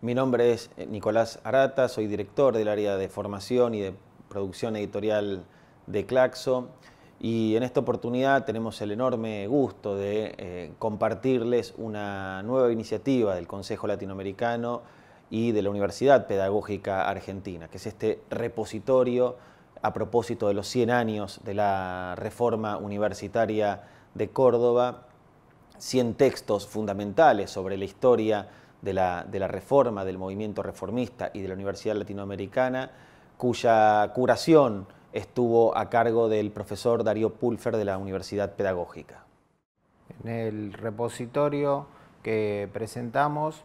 Mi nombre es eh, Nicolás Arata, soy director del área de formación y de producción editorial de Claxo. Y en esta oportunidad tenemos el enorme gusto de eh, compartirles una nueva iniciativa del Consejo Latinoamericano y de la Universidad Pedagógica Argentina, que es este repositorio a propósito de los 100 años de la reforma universitaria de Córdoba, 100 textos fundamentales sobre la historia de la, reforma, del movimiento reformista y de la Universidad Latinoamericana, cuya curación estuvo a cargo del profesor Darío Pulfer de la Universidad Pedagógica. En el repositorio que presentamos,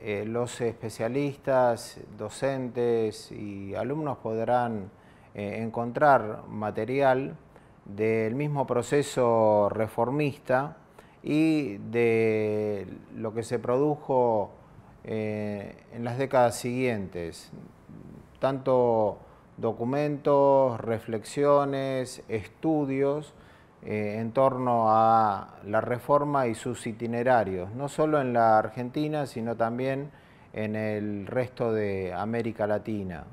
eh, los especialistas, docentes y alumnos podrán eh, encontrar material del mismo proceso reformista y de lo que se produjo eh, en las décadas siguientes, tanto documentos, reflexiones, estudios eh, en torno a la reforma y sus itinerarios, no solo en la Argentina, sino también en el resto de América Latina.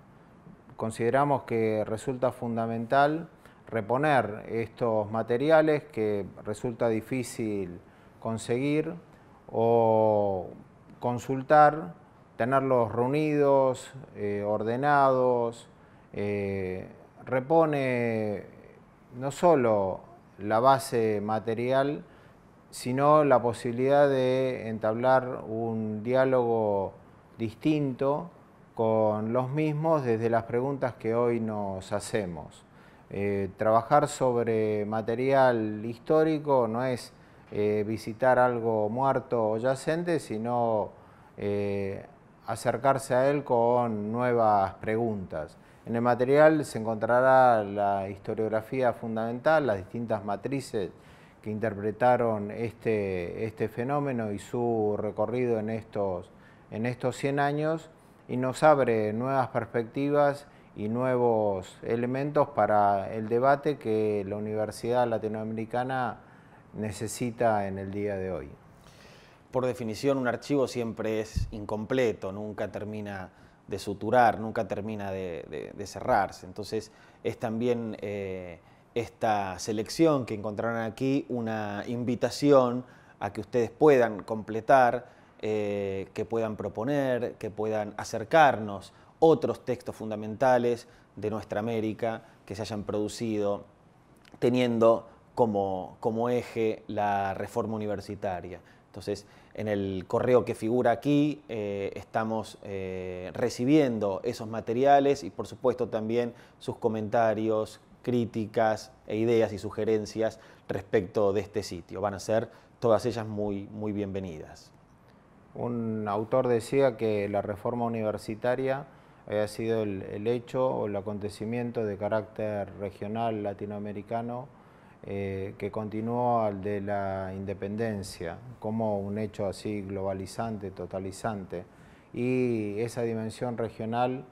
Consideramos que resulta fundamental reponer estos materiales que resulta difícil conseguir o consultar, tenerlos reunidos, eh, ordenados, eh, repone no solo la base material, sino la posibilidad de entablar un diálogo distinto con los mismos desde las preguntas que hoy nos hacemos. Eh, trabajar sobre material histórico no es eh, visitar algo muerto o yacente, sino eh, acercarse a él con nuevas preguntas. En el material se encontrará la historiografía fundamental, las distintas matrices que interpretaron este, este fenómeno y su recorrido en estos, en estos 100 años y nos abre nuevas perspectivas y nuevos elementos para el debate que la Universidad Latinoamericana necesita en el día de hoy. Por definición, un archivo siempre es incompleto, nunca termina de suturar, nunca termina de, cerrarse. Entonces, es también eh, esta selección que encontrarán aquí una invitación a que ustedes puedan completar, eh, que puedan proponer, que puedan acercarnos otros textos fundamentales de nuestra América que se hayan producido teniendo como, como eje la reforma universitaria. Entonces, en el correo que figura aquí eh, estamos eh, recibiendo esos materiales y por supuesto también sus comentarios, críticas e ideas y sugerencias respecto de este sitio. Van a ser todas ellas muy, muy bienvenidas. Un autor decía que la reforma universitaria había sido el, hecho o el acontecimiento de carácter regional latinoamericano eh, que continuó al de la independencia como un hecho así globalizante, totalizante. Y esa dimensión regional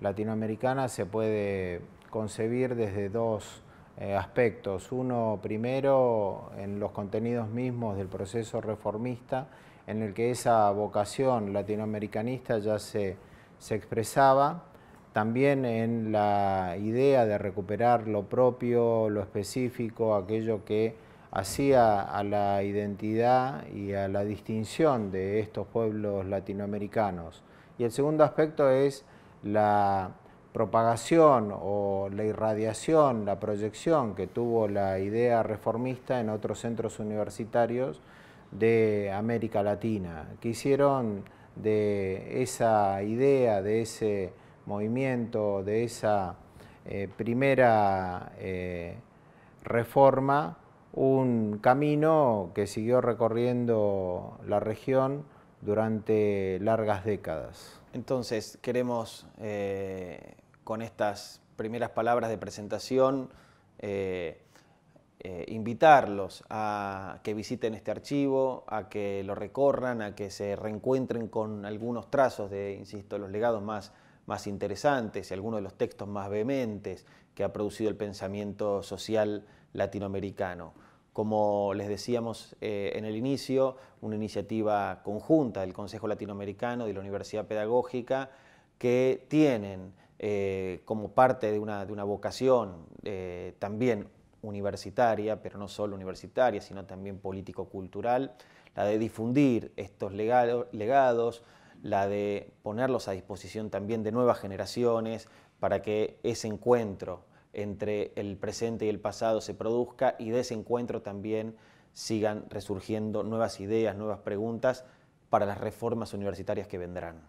latinoamericana se puede concebir desde dos eh, aspectos. Uno, primero, en los contenidos mismos del proceso reformista, en el que esa vocación latinoamericanista ya se se expresaba también en la idea de recuperar lo propio, lo específico, aquello que hacía a la identidad y a la distinción de estos pueblos latinoamericanos. Y el segundo aspecto es la propagación o la irradiación, la proyección que tuvo la idea reformista en otros centros universitarios de América Latina, que hicieron de esa idea, de ese movimiento, de esa eh, primera eh, reforma, un camino que siguió recorriendo la región durante largas décadas. Entonces, queremos eh, con estas primeras palabras de presentación invitarlos a que visiten este archivo, a que lo recorran, a que se reencuentren con algunos trazos de, insisto, los legados más, más interesantes y algunos de los textos más vehementes que ha producido el pensamiento social latinoamericano. como les decíamos eh, en el inicio, una iniciativa conjunta del Consejo Latinoamericano y de la Universidad Pedagógica que tienen eh, como parte de una, vocación eh, también universitaria, pero no solo universitaria, sino también político-cultural, la de difundir estos legados, la de ponerlos a disposición también de nuevas generaciones para que ese encuentro entre el presente y el pasado se produzca y de ese encuentro también sigan resurgiendo nuevas ideas, nuevas preguntas para las reformas universitarias que vendrán.